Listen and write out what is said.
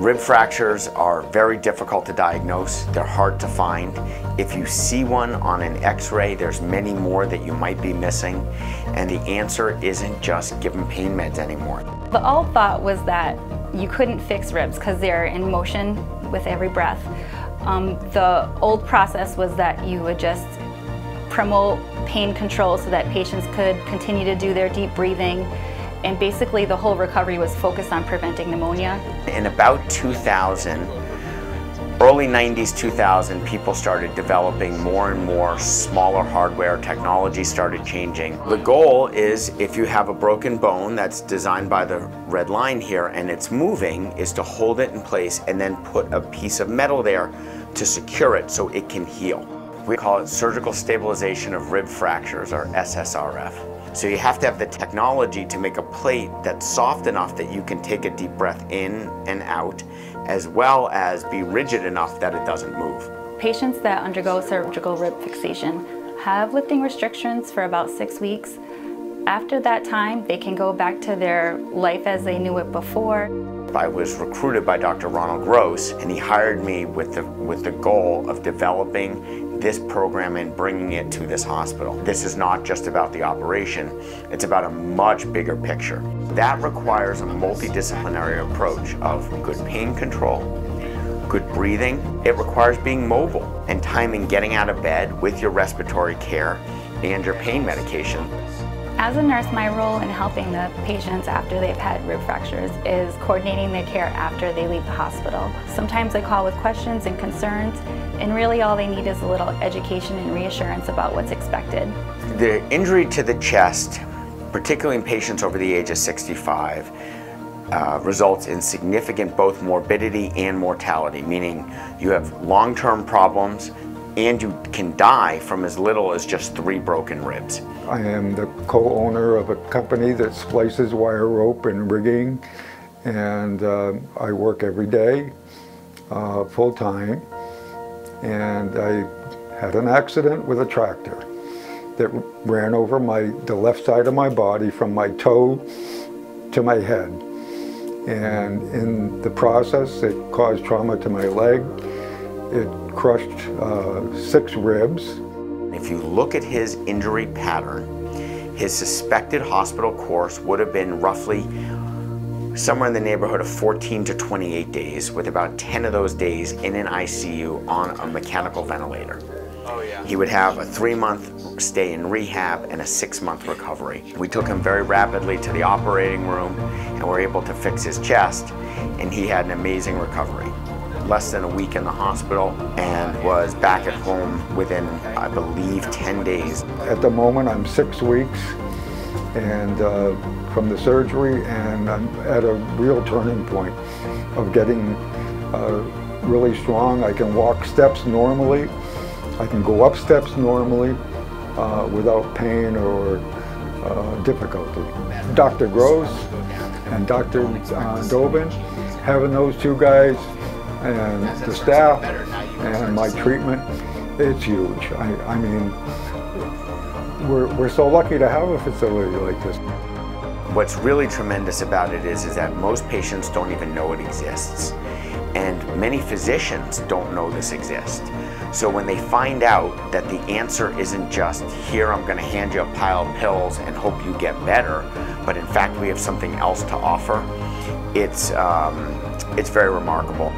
Rib fractures are very difficult to diagnose. They're hard to find. If you see one on an x-ray, there's many more that you might be missing. And the answer isn't just them pain meds anymore. The old thought was that you couldn't fix ribs because they're in motion with every breath. Um, the old process was that you would just promote pain control so that patients could continue to do their deep breathing and basically the whole recovery was focused on preventing pneumonia. In about 2000, early 90s, 2000, people started developing more and more smaller hardware. Technology started changing. The goal is if you have a broken bone that's designed by the red line here and it's moving, is to hold it in place and then put a piece of metal there to secure it so it can heal. We call it surgical stabilization of rib fractures, or SSRF. So you have to have the technology to make a plate that's soft enough that you can take a deep breath in and out, as well as be rigid enough that it doesn't move. Patients that undergo surgical rib fixation have lifting restrictions for about six weeks. After that time, they can go back to their life as they knew it before. I was recruited by Dr. Ronald Gross, and he hired me with the, with the goal of developing this program and bringing it to this hospital. This is not just about the operation, it's about a much bigger picture. That requires a multidisciplinary approach of good pain control, good breathing. It requires being mobile and timing getting out of bed with your respiratory care and your pain medication. As a nurse, my role in helping the patients after they've had rib fractures is coordinating their care after they leave the hospital. Sometimes they call with questions and concerns, and really all they need is a little education and reassurance about what's expected. The injury to the chest, particularly in patients over the age of 65, uh, results in significant both morbidity and mortality, meaning you have long-term problems and you can die from as little as just three broken ribs. I am the co-owner of a company that splices wire rope and rigging. And uh, I work every day uh, full time and I had an accident with a tractor that ran over my the left side of my body from my toe to my head. And in the process it caused trauma to my leg it crushed uh, six ribs. If you look at his injury pattern, his suspected hospital course would have been roughly somewhere in the neighborhood of 14 to 28 days, with about 10 of those days in an ICU on a mechanical ventilator. Oh, yeah. He would have a three month stay in rehab and a six month recovery. We took him very rapidly to the operating room and were able to fix his chest, and he had an amazing recovery less than a week in the hospital and was back at home within, I believe, 10 days. At the moment, I'm six weeks and uh, from the surgery and I'm at a real turning point of getting uh, really strong. I can walk steps normally. I can go up steps normally uh, without pain or uh, difficulty. Dr. Gross and Dr. Uh, Dobin, having those two guys and the staff and my treatment, it's huge. I, I mean, we're, we're so lucky to have a facility like this. What's really tremendous about it is, is that most patients don't even know it exists. And many physicians don't know this exists. So when they find out that the answer isn't just, here I'm gonna hand you a pile of pills and hope you get better, but in fact we have something else to offer, it's, um, it's very remarkable.